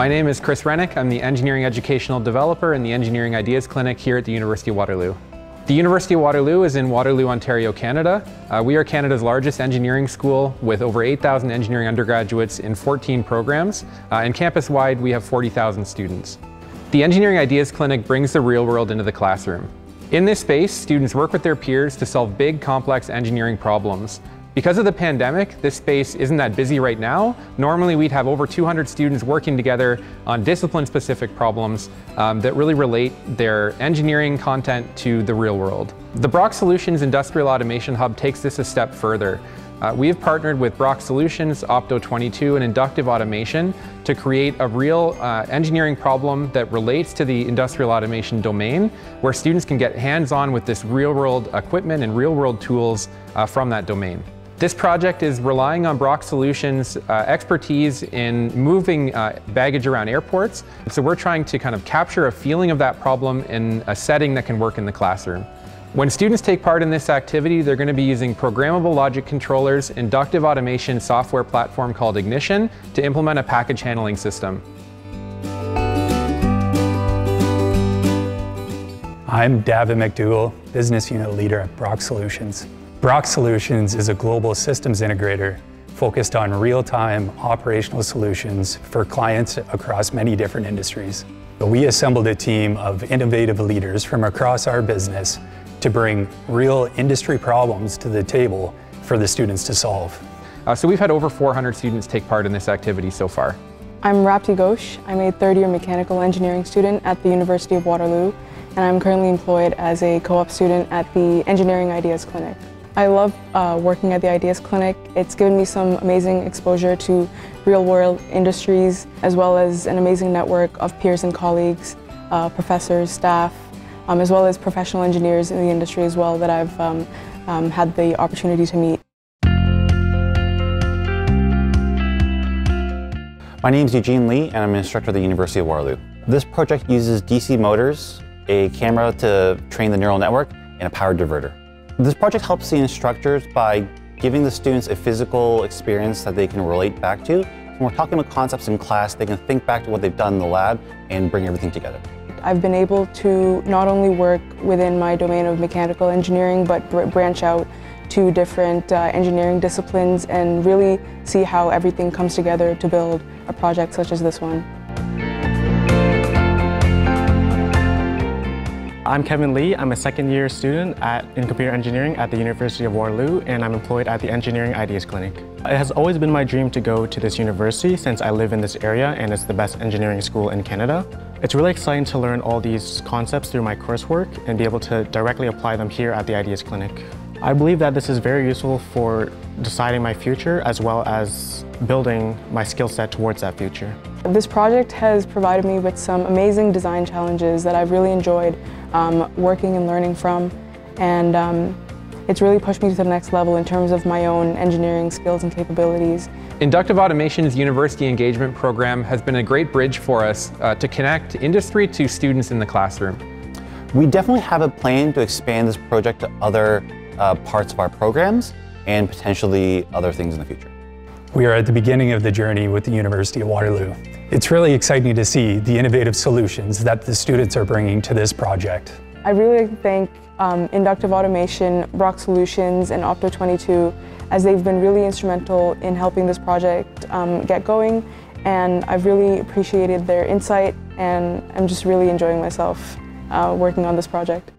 My name is Chris Rennick. I'm the Engineering Educational Developer in the Engineering Ideas Clinic here at the University of Waterloo. The University of Waterloo is in Waterloo, Ontario, Canada. Uh, we are Canada's largest engineering school with over 8,000 engineering undergraduates in 14 programs, uh, and campus-wide we have 40,000 students. The Engineering Ideas Clinic brings the real world into the classroom. In this space, students work with their peers to solve big, complex engineering problems. Because of the pandemic, this space isn't that busy right now. Normally we'd have over 200 students working together on discipline-specific problems um, that really relate their engineering content to the real world. The Brock Solutions Industrial Automation Hub takes this a step further. Uh, we have partnered with Brock Solutions, Opto22, and Inductive Automation to create a real uh, engineering problem that relates to the industrial automation domain, where students can get hands-on with this real-world equipment and real-world tools uh, from that domain. This project is relying on Brock Solutions' uh, expertise in moving uh, baggage around airports. So we're trying to kind of capture a feeling of that problem in a setting that can work in the classroom. When students take part in this activity, they're going to be using programmable logic controllers, inductive automation software platform called Ignition to implement a package handling system. I'm Davin McDougall, Business Unit Leader at Brock Solutions. Brock Solutions is a global systems integrator focused on real-time operational solutions for clients across many different industries. We assembled a team of innovative leaders from across our business to bring real industry problems to the table for the students to solve. Uh, so we've had over 400 students take part in this activity so far. I'm Rapti Ghosh. I'm a third year mechanical engineering student at the University of Waterloo and I'm currently employed as a co-op student at the Engineering Ideas Clinic. I love uh, working at the Ideas Clinic. It's given me some amazing exposure to real-world industries, as well as an amazing network of peers and colleagues, uh, professors, staff, um, as well as professional engineers in the industry as well that I've um, um, had the opportunity to meet. My name is Eugene Lee, and I'm an instructor at the University of Waterloo. This project uses DC motors, a camera to train the neural network, and a power diverter. This project helps the instructors by giving the students a physical experience that they can relate back to. When we're talking about concepts in class, they can think back to what they've done in the lab and bring everything together. I've been able to not only work within my domain of mechanical engineering, but branch out to different uh, engineering disciplines and really see how everything comes together to build a project such as this one. I'm Kevin Lee. I'm a second year student at, in computer engineering at the University of Waterloo and I'm employed at the Engineering Ideas Clinic. It has always been my dream to go to this university since I live in this area and it's the best engineering school in Canada. It's really exciting to learn all these concepts through my coursework and be able to directly apply them here at the Ideas Clinic. I believe that this is very useful for deciding my future as well as building my skill set towards that future. This project has provided me with some amazing design challenges that I've really enjoyed um, working and learning from and um, it's really pushed me to the next level in terms of my own engineering skills and capabilities. Inductive Automation's University Engagement Program has been a great bridge for us uh, to connect industry to students in the classroom. We definitely have a plan to expand this project to other uh, parts of our programs and potentially other things in the future. We are at the beginning of the journey with the University of Waterloo. It's really exciting to see the innovative solutions that the students are bringing to this project. I really thank um, Inductive Automation, Brock Solutions, and Opto22 as they've been really instrumental in helping this project um, get going and I've really appreciated their insight and I'm just really enjoying myself uh, working on this project.